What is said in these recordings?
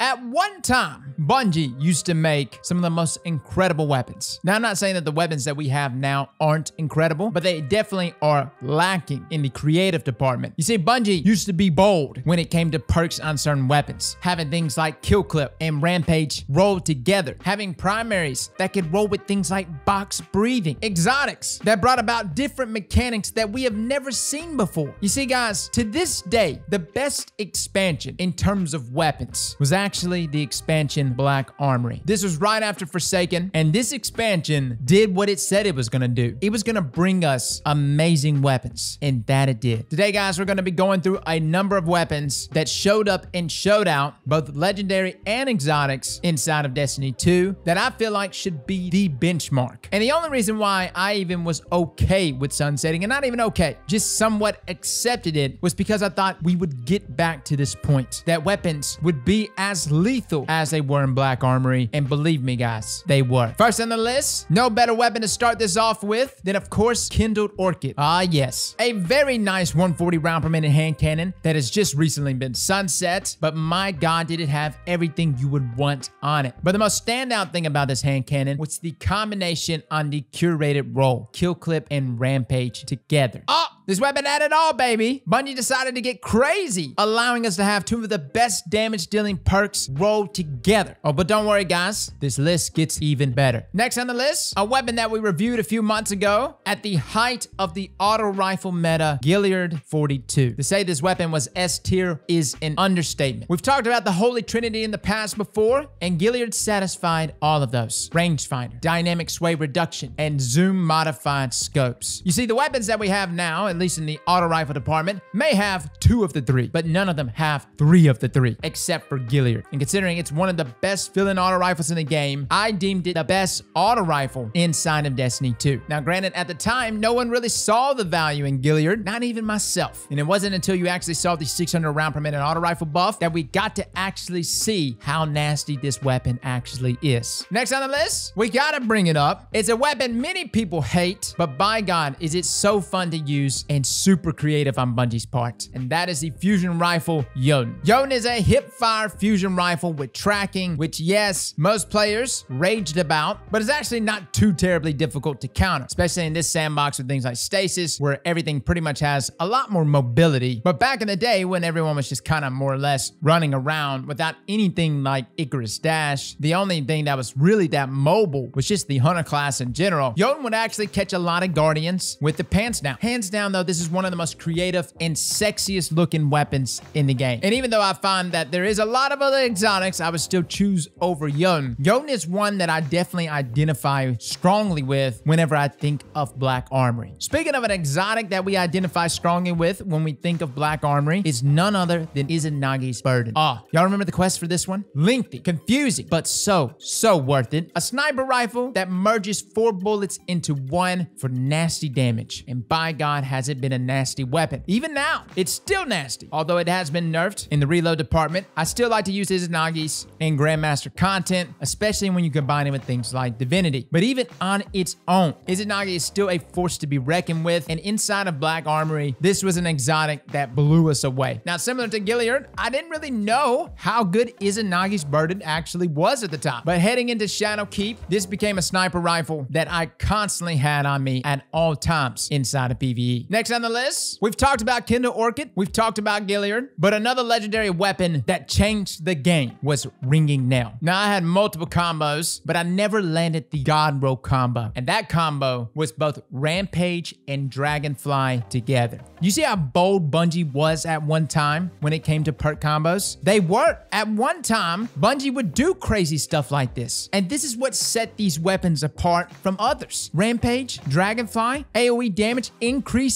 At one time, Bungie used to make some of the most incredible weapons. Now, I'm not saying that the weapons that we have now aren't incredible, but they definitely are lacking in the creative department. You see, Bungie used to be bold when it came to perks on certain weapons, having things like Kill Clip and Rampage roll together, having primaries that could roll with things like box breathing, exotics that brought about different mechanics that we have never seen before. You see, guys, to this day, the best expansion in terms of weapons was actually the expansion Black Armory. This was right after Forsaken, and this expansion did what it said it was gonna do. It was gonna bring us amazing weapons, and that it did. Today, guys, we're gonna be going through a number of weapons that showed up and showed out, both legendary and exotics inside of Destiny 2, that I feel like should be the benchmark. And the only reason why I even was okay with sunsetting, and not even okay, just somewhat accepted it, was because I thought we would get back to this point, that weapons would be as lethal as they were Black Armory, and believe me, guys, they were. First on the list, no better weapon to start this off with than, of course, Kindled Orchid. Ah, yes. A very nice 140 round per minute hand cannon that has just recently been sunset, but my god, did it have everything you would want on it. But the most standout thing about this hand cannon was the combination on the curated roll, kill clip and rampage together. Oh, this weapon had it all, baby. Bungie decided to get crazy, allowing us to have two of the best damage dealing perks rolled together. Oh, but don't worry, guys. This list gets even better. Next on the list, a weapon that we reviewed a few months ago at the height of the auto rifle meta, Galliard 42. To say this weapon was S tier is an understatement. We've talked about the Holy Trinity in the past before, and Galliard satisfied all of those. Rangefinder, dynamic sway reduction, and zoom modified scopes. You see, the weapons that we have now, at least in the auto rifle department, may have two of the three, but none of them have three of the three, except for Galliard. And considering it's one of the best fill-in auto rifles in the game, I deemed it the best auto rifle inside of Destiny 2. Now, granted, at the time, no one really saw the value in Galliard, not even myself. And it wasn't until you actually saw the 600 round per minute auto rifle buff that we got to actually see how nasty this weapon actually is. Next on the list, we gotta bring it up. It's a weapon many people hate, but by God, is it so fun to use and super creative on Bungie's part. And that is the fusion rifle Jotunn. Jotunn is a hip-fire fusion rifle with tracking, which yes, most players raged about, but it's actually not too terribly difficult to counter, especially in this sandbox with things like stasis, where everything pretty much has a lot more mobility. But back in the day when everyone was just kind of more or less running around without anything like Icarus Dash, the only thing that was really that mobile was just the Hunter class in general. Jotunn would actually catch a lot of Guardians with the pants down. Hands down though, this is one of the most creative and sexiest looking weapons in the game. And even though I find that there is a lot of other exotics, I would still choose over Jotunn. Jotunn is one that I definitely identify strongly with whenever I think of Black Armory. Speaking of an exotic that we identify strongly with when we think of Black Armory is none other than Izanagi's Burden. Ah, y'all remember the quest for this one? Lengthy, confusing, but so, so worth it. A sniper rifle that merges four bullets into one for nasty damage. And by God, has it been a nasty weapon. Even now, it's still nasty. Although it has been nerfed in the reload department, I still like to use Izanagi's in Grandmaster content, especially when you combine it with things like Divinity. But even on its own, Izanagi is still a force to be reckoned with, and inside of Black Armory, this was an exotic that blew us away. Now, similar to Galliard, I didn't really know how good Izanagi's Burden actually was at the time. But heading into Shadow Keep, this became a sniper rifle that I constantly had on me at all times inside of PvE. Next on the list, we've talked about Kindled Orchid, we've talked about Galliard, but another legendary weapon that changed the game was Ringing Nail. Now, I had multiple combos, but I never landed the God Roll combo. And that combo was both Rampage and Dragonfly together. You see how bold Bungie was at one time when it came to perk combos? They were. At one time, Bungie would do crazy stuff like this. And this is what set these weapons apart from others. Rampage, Dragonfly, AoE damage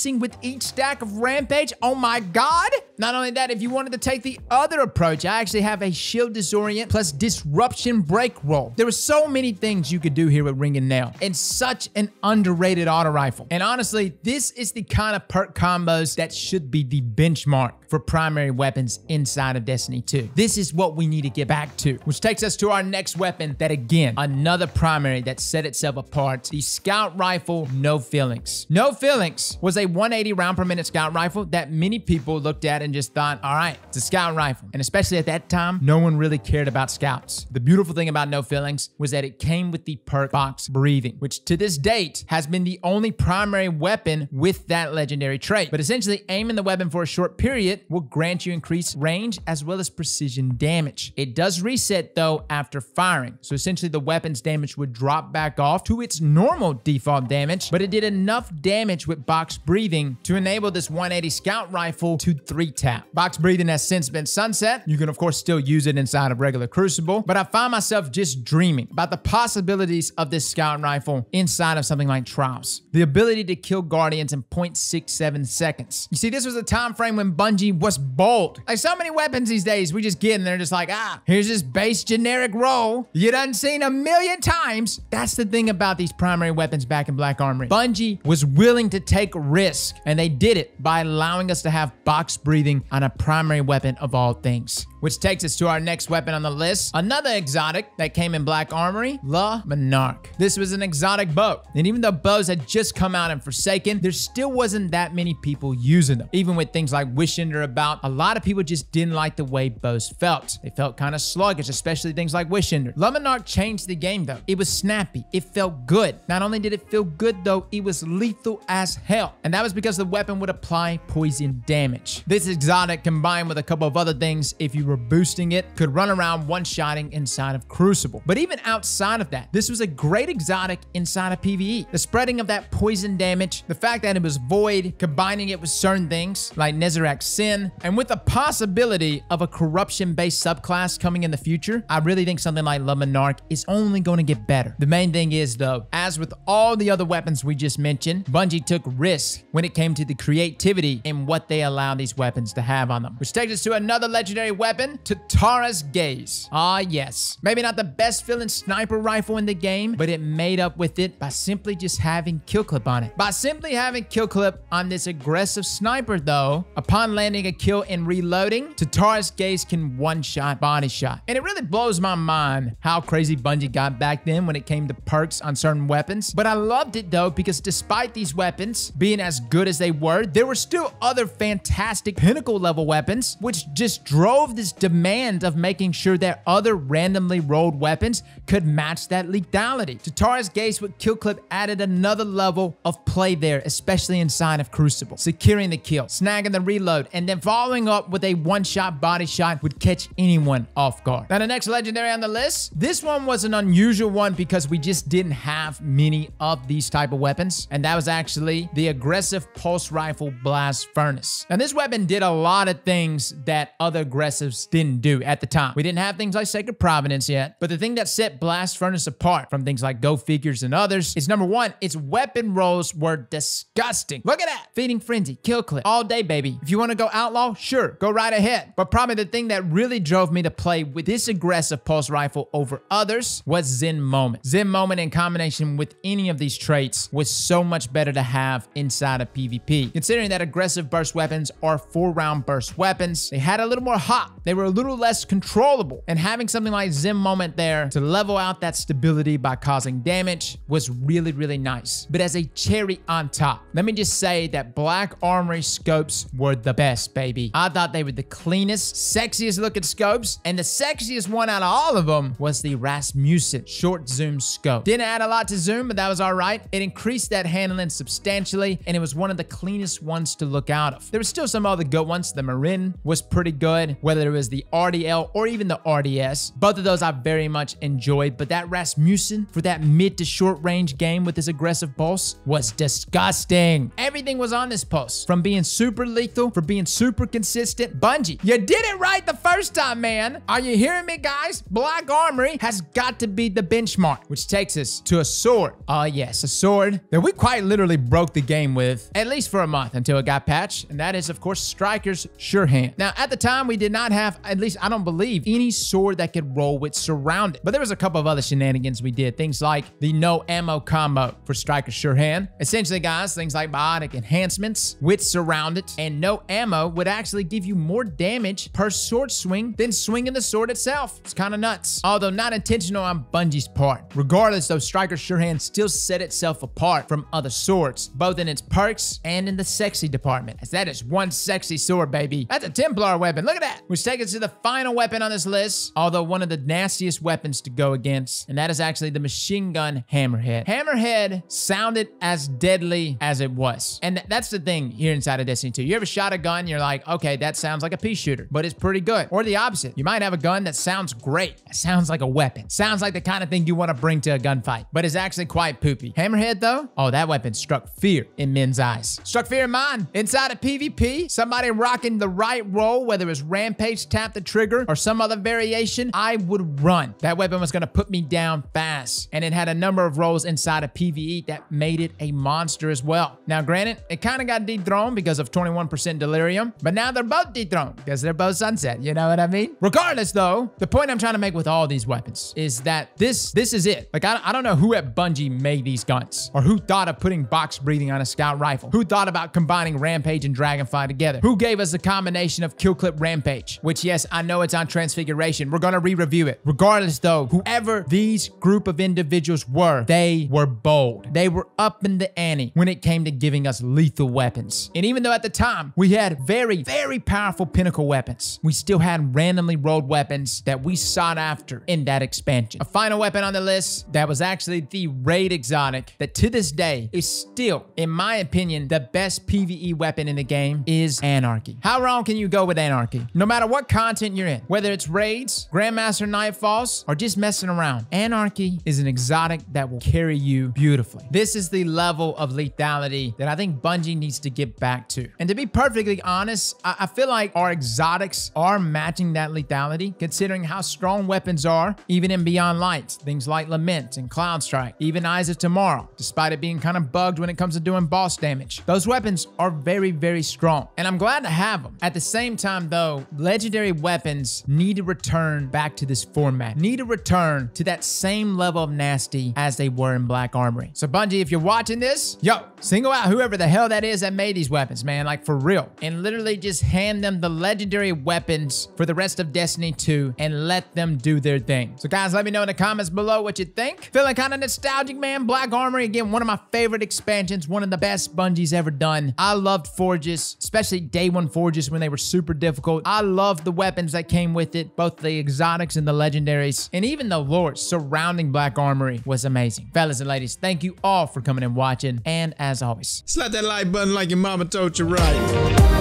increasing with each stack of Rampage. Oh my god! Not only that, if you wanted to take the other approach, I actually have a Shield Disorient plus Disruption Break roll. There are so many things you could do here with Ringing Nail. And such an underrated auto rifle. And honestly, this is the kind of perk combos that should be the benchmark for primary weapons inside of Destiny 2. This is what we need to get back to, which takes us to our next weapon that again, another primary that set itself apart, the Scout Rifle No Feelings. No Feelings was a 180 round per minute scout rifle that many people looked at and just thought, all right, it's a scout rifle. And especially at that time, no one really cared about scouts. The beautiful thing about No Feelings was that it came with the perk box breathing, which to this date has been the only primary weapon with that legendary trait. But essentially, aiming the weapon for a short period will grant you increased range as well as precision damage. It does reset though after firing. So essentially the weapon's damage would drop back off to its normal default damage, but it did enough damage with box breathing to enable this 180 scout rifle to three tap. Box breathing has since been sunset. You can of course still use it inside of regular Crucible, but I find myself just dreaming about the possibilities of this scout rifle inside of something like Trials. The ability to kill Guardians in 0.67 seconds. You see, this was a time frame when Bungie was bold. Like so many weapons these days, we just get and they're just like, ah, here's this base generic roll you done seen a million times. That's the thing about these primary weapons back in Black Armory. Bungie was willing to take risk, and they did it by allowing us to have box breathing on a primary weapon of all things. Which takes us to our next weapon on the list. Another exotic that came in Black Armory, Le Monarque. This was an exotic bow. And even though bows had just come out in Forsaken, there still wasn't that many people using them. Even with things like Wishender about, a lot of people just didn't like the way bows felt. They felt kind of sluggish, especially things like Wishender. Le Monarque changed the game though. It was snappy. It felt good. Not only did it feel good though, it was lethal as hell. And that was because the weapon would apply poison damage. This exotic combined with a couple of other things, if you were boosting it, could run around one-shotting inside of Crucible. But even outside of that, this was a great exotic inside of PvE. The spreading of that poison damage, the fact that it was void, combining it with certain things like Nezarec Sin, and with the possibility of a corruption-based subclass coming in the future, I really think something like Le Monarque is only going to get better. The main thing is though, as with all the other weapons we just mentioned, Bungie took risks when it came to the creativity in what they allow these weapons to have on them. Which takes us to another legendary weapon, Tatara's Gaze. Ah yes, maybe not the best feeling sniper rifle in the game, but it made up with it by simply just having kill clip on it. By simply having kill clip on this aggressive sniper though, upon landing a kill and reloading, Tatara's Gaze can one-shot body shot. And it really blows my mind how crazy Bungie got back then when it came to perks on certain weapons. But I loved it though because despite these weapons being as good as they were, there were still other fantastic pinnacle level weapons which just drove this demand of making sure that other randomly rolled weapons could match that lethality. Tatara's Gaze with Kill Clip added another level of play there, especially inside of Crucible. Securing the kill, snagging the reload, and then following up with a one-shot body shot would catch anyone off guard. Now the next legendary on the list, this one was an unusual one because we just didn't have many of these type of weapons, and that was actually the aggressive pulse rifle blast furnace. Now this weapon did a lot of things that other aggressives didn't do at the time. We didn't have things like Sacred Providence yet, but the thing that set blast furnace apart from things like Go Figures and others is number one, its weapon rolls were disgusting. Look at that. Feeding Frenzy, Kill Clip, all day, baby. If you want to go outlaw, sure, go right ahead. But probably the thing that really drove me to play with this aggressive pulse rifle over others was Zen Moment. Zen Moment in combination with any of these traits was so much better to have inside of PvP. Considering that aggressive burst weapons are four round burst weapons, they had a little more hop. They were a little less controllable. And having something like Zen Moment there to level out that stability by causing damage was really, really nice. But as a cherry on top, let me just say that Black Armory scopes were the best, baby. I thought they were the cleanest, sexiest looking scopes, and the sexiest one out of all of them was the Rasmussen short zoom scope. Didn't add a lot to zoom, but that was all right. It increased that handling substantially, and it was one of the cleanest ones to look out of. There were still some other good ones. The Marin was pretty good, whether it was the RDL or even the RDS. Both of those I very much enjoyed, but that Rasmussen for that mid to short range game with his aggressive pulse was disgusting. Everything was on this pulse, from being super lethal, for being super consistent. Bungie, you did it right the first time, man. Are you hearing me, guys? Black Armory has got to be the benchmark, which takes us to a sword. Oh, uh, yes, a sword that we quite literally broke the game with, at least for a month until it got patched, and that is, of course, Stryker's Sure Hand. Now, at the time, we did not have, at least I don't believe, any sword that could roll with Surrounded, but there was a couple of other shenanigans we did, things like the no ammo combo for Stryker's Sure Hand. Essentially, guys, things like biotic enhancements with Surrounded and no ammo would actually give you more damage per sword swing than swinging the sword itself. It's kind of nuts. Although not intentional on Bungie's part. Regardless, though, Stryker's Sure Hand still set itself apart from other swords, both in its perks and in the sexy department, as that is one sexy sword, baby. That's a Templar weapon. Look at that. Which takes us to the final weapon on this list, although one of the nastiest weapons to go against, and that is actually the machine gun Hammerhead. Hammerhead sounded as deadly as it was. And th that's the thing here inside of Destiny 2. You ever shot a gun, you're like, okay, that sounds like a pea shooter, but it's pretty good. Or the opposite. You might have a gun that sounds great. It sounds like a weapon. Sounds like the kind of thing you want to bring to a gunfight, but it's actually quite poopy. Hammerhead, though, oh, that weapon struck fear in eyes. Struck fear in mine. Inside of PvP, somebody rocking the right roll, whether it's Rampage, tap the trigger, or some other variation, I would run. That weapon was going to put me down fast, and it had a number of rolls inside of PvE that made it a monster as well. Now, granted, it kind of got dethroned because of 21% delirium, but now they're both dethroned because they're both sunset. You know what I mean? Regardless, though, the point I'm trying to make with all these weapons is that this this is it. Like, I, I don't know who at Bungie made these guns or who thought of putting box breathing on a scout rifle, who thought about combining Rampage and Dragonfly together, who gave us a combination of Kill Clip Rampage, which, yes, I know it's on Transfiguration. We're going to re-review it. Regardless, though, whoever these group of individuals were, they were bold. They were up in the ante when it came to giving us lethal weapons. And even though at the time we had very, very powerful pinnacle weapons, we still had randomly rolled weapons that we sought after in that expansion. A final weapon on the list that was actually the Raid Exotic that to this day is still, in my opinion, the best PvE weapon in the game is Anarchy. How wrong can you go with Anarchy? No matter what content you're in, whether it's raids, Grandmaster Nightfalls, or just messing around, Anarchy is an exotic that will carry you beautifully. This is the level of lethality that I think Bungie needs to get back to. And to be perfectly honest, I, I feel like our exotics are matching that lethality, considering how strong weapons are, even in Beyond Light. Things like Lament and Cloud Strike, even Eyes of Tomorrow, despite it being kind of bugged when it comes to doing boss damage. Those weapons are very, very strong, and I'm glad to have them. At the same time, though, legendary weapons need to return back to this format, need to return to that same level of nasty as they were in Black Armory. So Bungie, if you're watching this, yo, single out whoever the hell that is that made these weapons, man, like for real, and literally just hand them the legendary weapons for the rest of Destiny 2 and let them do their thing. So guys, let me know in the comments below what you think. Feeling kind of nostalgic, man. Black Armory, again, one of my favorite expansions, one of the best Bungie's ever done. I loved Forges, especially day one Forges when they were super difficult. I loved the weapons that came with it, both the exotics and the legendaries, and even the lore surrounding Black Armory was amazing. Fellas and ladies, thank you all for coming and watching, and as always, Slap that like button like your mama told you right.